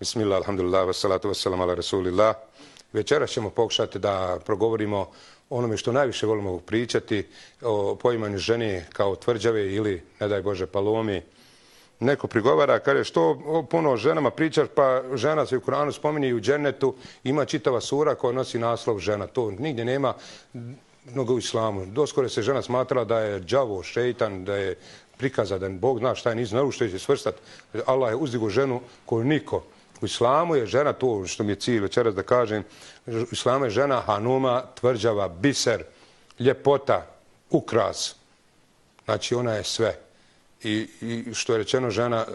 Bismillah, alhamdulillah, wassalatu wassalamu ala rasulillah. Večera ćemo pokušati da progovorimo onome što najviše volimo pričati, o poimanju žene kao tvrđave ili, ne daj Bože, palomi. Neko prigovara, kaže, što puno ženama pričaš, pa žena se u Koranu spominje i u džennetu, ima čitava sura koja nosi naslov žena. To nigdje nema mnogo u islamu. Doskore se žena smatrala da je džavo, šeitan, da je prikaza, da Bog zna šta je, nisu znali što će svrstati. Allah je uzdigo ženu koju niko. U islamu je žena, to što mi je cilj večeras da kažem, u islamu je žena hanuma, tvrđava, biser, ljepota, ukras. Znači ona je sve. I, i što je rečeno žena,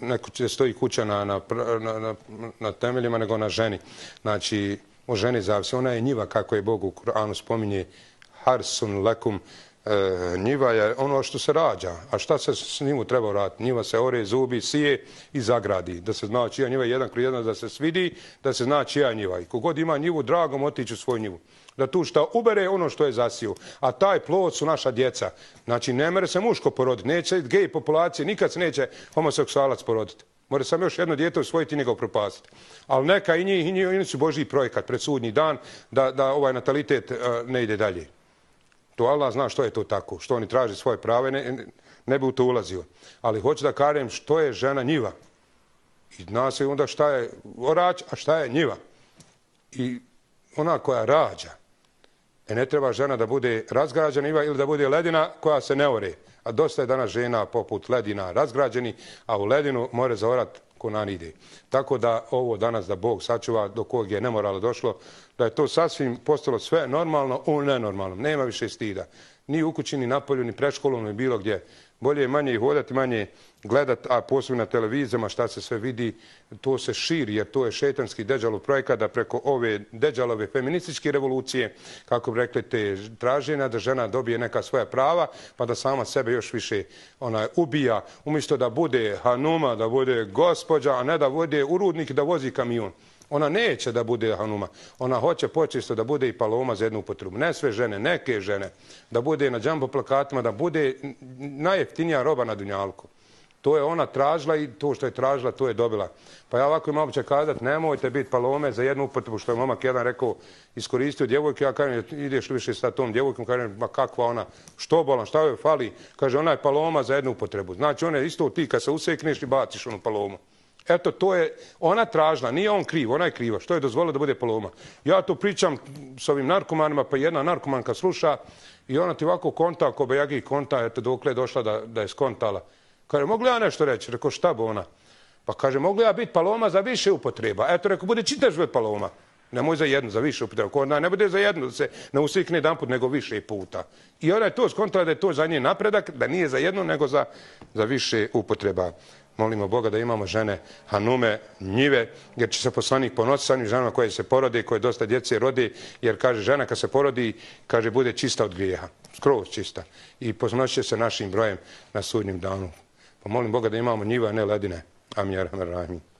neko će stoji kuća na, na, na, na, na temeljima nego na ženi. Znači, o ženi zavisi. Ona je njiva kako je Bog u Kur'anu spominje harsun lekum, e, njiva je ono što se rađa. A šta se s njivu treba vratiti? Njiva se ore, zubi, sije i zagradi. Da se zna čija njiva je jedan kroz jedan, da se svidi, da se zna čija njiva. I kogod ima njivu, dragom otiću svoju njivu. Da tu šta ubere ono što je zasio. A taj plod su naša djeca. Znači, ne mere se muško poroditi. Neće gej populacije, nikad se neće homoseksualac poroditi. Može sam još jedno djete usvojiti i njega upropastiti. Ali neka i njih, i njih su Božji projekat pred sudnji dan da, da ovaj natalitet uh, ne ide dalje. To Allah zna što je to tako, što oni traži svoje prave, ne, ne bi u to ulazio. Ali hoću da kažem što je žena njiva. I zna se onda šta je orač, a šta je njiva. I ona koja rađa, e ne treba žena da bude razgrađena njiva ili da bude ledina koja se ne ore. A dosta je danas žena poput ledina razgrađeni, a u ledinu more zaorat ko nan ide. Tako da ovo danas da Bog sačuva do kog je nemorala došlo, da je to sasvim postalo sve normalno u nenormalnom. Nema više stida. Ni u kući, ni na polju, ni preškolom, ni bilo gdje. Bolje je manje hodati, manje gledati, a posebno na televizijama šta se sve vidi, to se širi, jer to je šetanski deđalov projekat da preko ove deđalove feminističke revolucije, kako bi rekli, te traženja da žena dobije neka svoja prava, pa da sama sebe još više ona ubija, umjesto da bude hanuma, da bude gospođa, a ne da bude urudnik da vozi kamion. Ona neće da bude Hanuma. Ona hoće počisto da bude i paloma za jednu upotrebu. Ne sve žene, neke žene. Da bude na džambo plakatima, da bude najjeftinija roba na Dunjalku. To je ona tražila i to što je tražila, to je dobila. Pa ja ovako imam će kazati, nemojte biti palome za jednu upotrebu, što je momak jedan rekao, iskoristio djevojku, ja kažem, ideš li više sa tom djevojkom, kažem, ma kakva ona, što bolan, šta joj fali? Kaže, ona je paloma za jednu upotrebu. Znači, ona je isto ti kad se usekneš i baciš onu palomu. Eto, to je ona tražna, nije on kriv, ona je kriva. Što je dozvolilo da bude poloma? Ja to pričam s ovim narkomanima, pa jedna narkomanka sluša i ona ti ovako konta, ako bejagi konta, eto, dok je došla da, da je skontala. Kaže, mogu ja nešto reći? Rekao, šta bo ona? Pa kaže, mogu ja biti paloma za više upotreba? Eto, rekao, bude čitav život paloma. Nemoj za jednu, za više upotreba. ona ne bude za jednu, da se ne usikne jedan put, nego više puta. I ona je to skontala da je to za nje napredak, da nije za jednu, nego za, za više upotreba molimo Boga da imamo žene hanume, njive, jer će se poslanik ponositi sa ženama koje se porode, i koje dosta djece rodi, jer kaže žena kad se porodi, kaže bude čista od grijeha, skroz čista. I ponosit će se našim brojem na sudnjem danu. Pa molim Boga da imamo njive, a ne ledine. Amin, amin, amin.